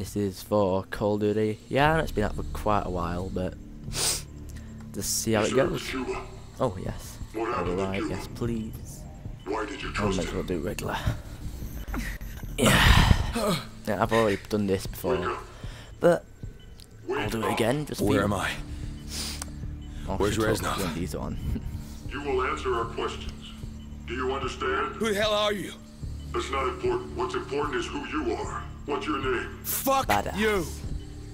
This is for Call of Duty. Yeah, it's been out for quite a while, but just see how it goes. Oh yes. What Alright, yes please. Why did you I'll trust make him? sure do regular. Yeah. yeah, I've already done this before, but Wake I'll do it again. Just Where am I? I'll Where's shoot Reznov? up when these on. You will answer our questions. Do you understand? Who the hell are you? That's not important. What's important is who you are. What's your name? Fuck Badass. you!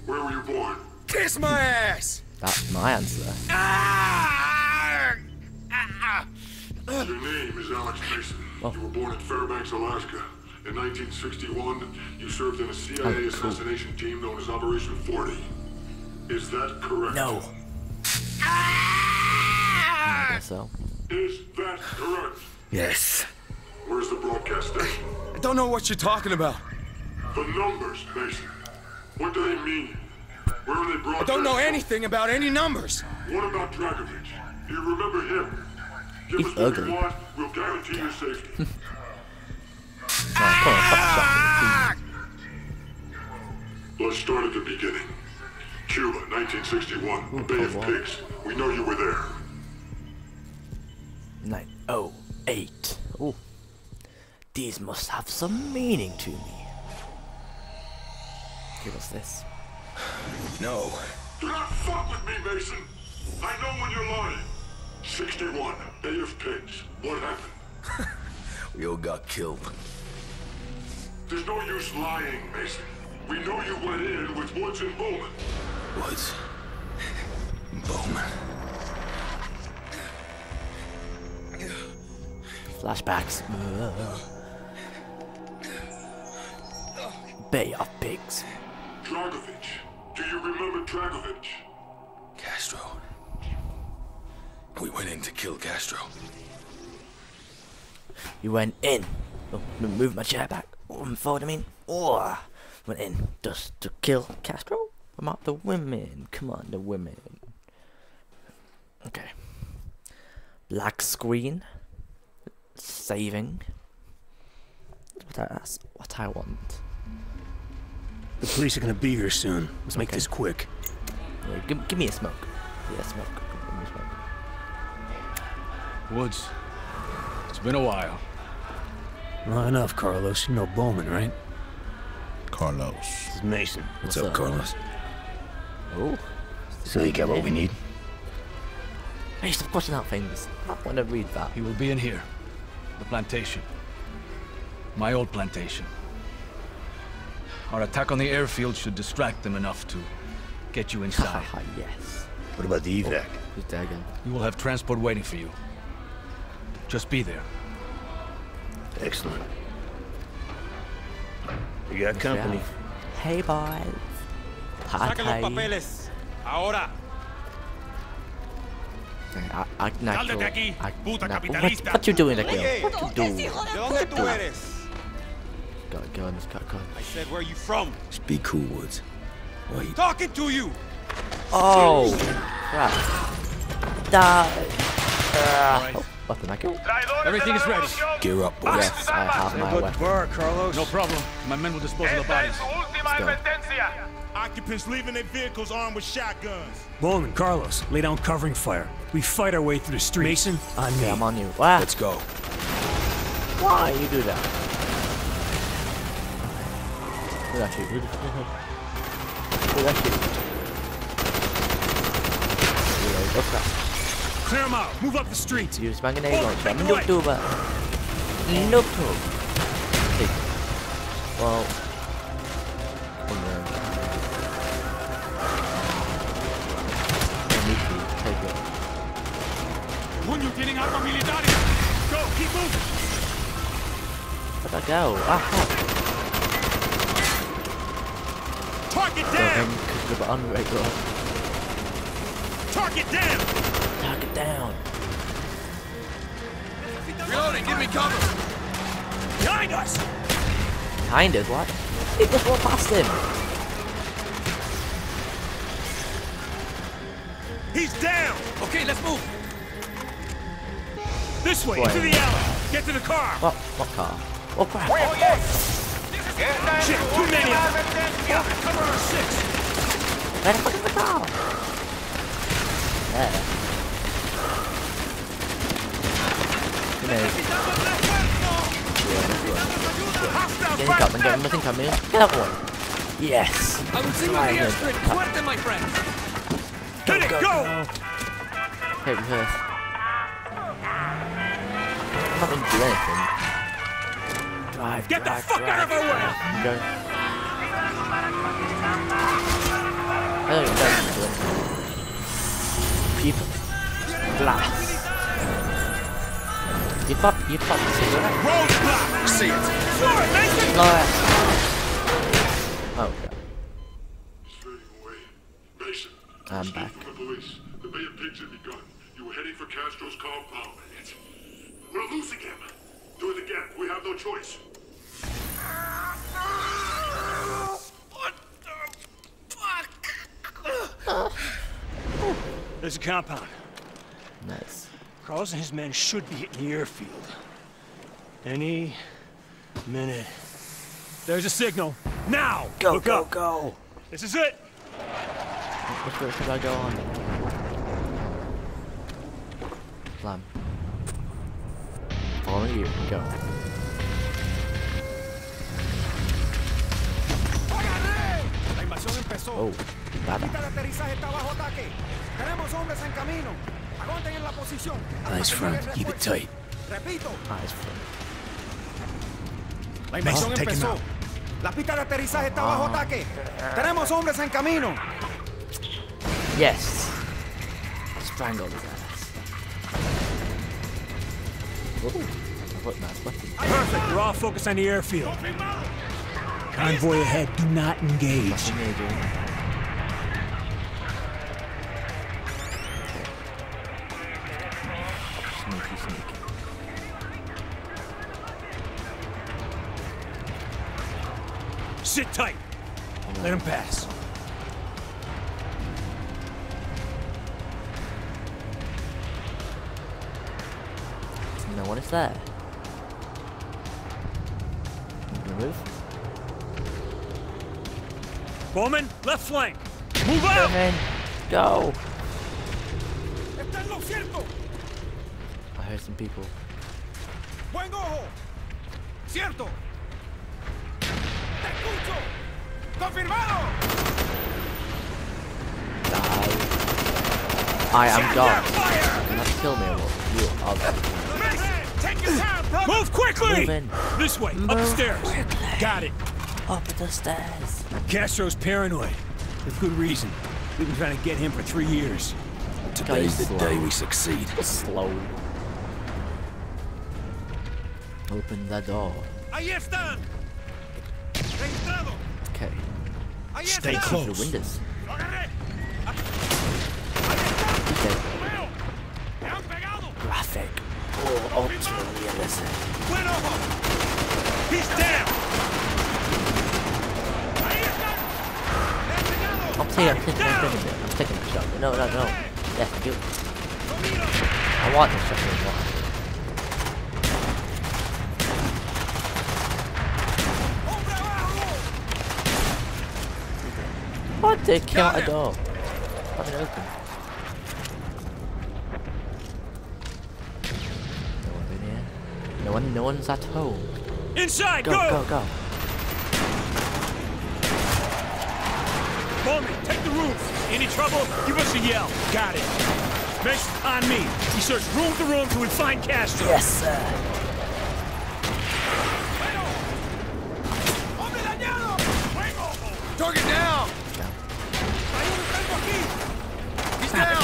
Where were you born? Kiss my ass! That's my answer. Ah! Ah! Your name is Alex Mason. Oh. You were born in Fairbanks, Alaska. In 1961, you served in a CIA Oh, cool. assassination team known as Operation 40. Is that correct? No. I guess so. Is that correct? Yes. Where's the broadcast station? I don't know what you're talking about. The numbers, Mason. What do they mean? Where are they brought I don't know from? anything about any numbers. What about Dragovich? Do you remember him? Give He's us what ugly. you want. We'll guarantee your safety. Ah! Alright, come on, stop shouting, Let's start at the beginning. Cuba, 1961. Hmm, Bay of. Pigs. We know you were there. please. Nine oh eight. Oh, these must have some meaning to me. Give us this. No. Do not fuck with me, Mason. I know when you're lying. 61. Bay of Pigs. What happened? We all got killed. There's no use lying, Mason. We know you went in with Woods and Bowman. Woods. Bowman. Flashbacks. Bay of Pigs. Dragovich. Do you remember Dragovich? Castro. We went in to kill Castro. You went in. Oh, move my chair back. Oh, I'm forward, I mean. Oh, went in just to kill Castro. I'm out the women. Come on, the women. Okay. Black screen. Saving. That's what I want. The police are gonna be here soon. Let's make this quick. Yeah, give, give me a smoke. Yeah, smoke. Give me a smoke. Woods. It's been a while. Well, enough, Carlos. You know Bowman, right? Carlos. This is Mason. What's, What's up, up. Carlos? Oh. So you get what we need? Hey, stop crossing out things. I want to read that. He will be in here. The plantation. My old plantation. Our attack on the airfield should distract them enough to get you inside. Haha, yes. What about the evac? Oh, Who's there again? you will have transport waiting for you. Just be there. Excellent. You got company. Yeah. Hey, boys. Hi, Saquen los hi. papeles. Ahora. I, I, Sal de aquí, puta what, capitalista. what you doing again? What you doing? ¿De dónde tú eres? Go, go on, let's go, go. I said, where are you from? Just be cool, Woods. Wait. Talking to you. Oh, crap. Die. Uh, oh, weapon, I go. Everything is ready. Gear up, boys. Yes, I have my weapon. bar, Carlos. No problem. My men will dispose of the bodies. go. Occupants leaving their vehicles armed with shotguns. Bowman, Carlos, lay down covering fire. We fight our way through the streets. Mason, on me. Okay, I'm on you. Wow. Let's go. Why you do that? Who that shoot? Who that Who that shoot? Reload. What's that? Clear them out. Move up the street. Use my grenade Hold, launcher. take it away. Noob Noob Hey. Well. Oh no. I need to take it. Coño, tienen armas militares. Go, keep moving. Where'd I go? Ah, fuck. Target Go down. in, because of the unrate. Target down. Target down. Reloading, give me cover. Behind us. Behind us, what? It just walked past him. He's down. Okay, let's move. This way, Boy. to the alley. Get to the car. What? What car? Oh crap. Shit, too many of them. Cover our six. Where the fuck is the car? There. Get him coming, get him, nothing coming. Get that one. Yes. I will see you Right, in the airstrip. Suerte, my friend. Hit it, go! Okay, reverse. I'm not gonna do anything. Drive, Get the fuck drive. out of our way! Go. No, don't do anything. People. Blast. You pop, you pop the cigarette. Roadblock! See it. Floor it, Mason! Alright. Oh, God. He's away. Mason. I'm back. From the police. The Bay of Pigs had begun. You were heading for Castro's compound. We're losing him. Do it again. We have no choice. There's a compound. Nice. Carlos and his men should be hitting the airfield. Any minute. There's a signal. Now! Go, Look go, up. go. This is it! Which way should I go on? Slam. Follow you. Go. La posición. hasta Nice que front. llegue el Keep it tight. Repito, Nice front. la invasión take him empezó. La pista de aterrizaje está bajo ataque. Tenemos hombres en camino. Yes. Strangle his ass. Ooh, I've got nice weapon. Perfect. We're all focused on the airfield. Convoy ahead. Do not engage. Sit tight. Let him pass. No one is there. Move. Bowman, left flank. Move out! man. Go. Está en lo cierto. I heard some people. Buen ojo. Cierto. Te escucho. Confirmado. Die. I am God. Fire! Do not kill me or you are the take your time. Move quickly! Move in. This way, Move upstairs. quickly. Got it. Up the stairs. Castro's paranoid. With good reason. We've been trying to get him for three years. Today's the slow. day we succeed. Slow. Open the door. Ahí están. Registrado. Okay. Stay close. The windows. Okay. Veo. Me han pegado. Graphic. Oh, oh ultra oh. realism. He's down! Ahí están. Le he pegado. Oh, I'm taking, I'm taking, I'm taking, it. I'm taking the shot. No, no, no. Yeah, you. I want the shotgun. What? They came out a door. Have it open. No one in here. No one. No one's at home. Inside, Go, go! go, go. Bowman, take the roof. Any trouble, give us a yell. Got it. Mason, on me. We search room to room till we find Castro. Yes, sir. Hombre dañado. Buen ojo. Target down! He's down!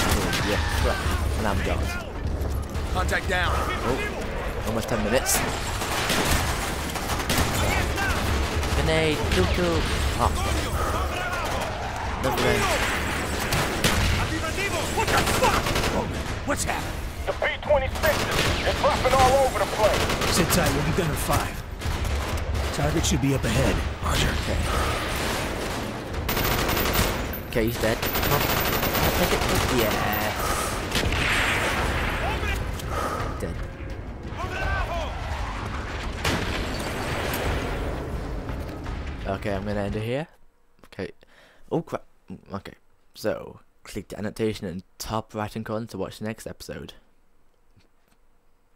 Oh, yeah. And I'm gone. Contact down. Almost 10 minutes. Grenade, choo choo. Oh. Fuck? What's happening? The B-26s is dropping all over the place. Sit tight, we'll be done in five. Target should be up ahead. Roger. Okay. Okay, he's dead. Yeah. Dead. Okay, I'm gonna end it here. Okay. Oh crap. Okay. So click the annotation in top right hand corner to watch the next episode.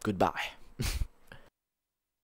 Goodbye.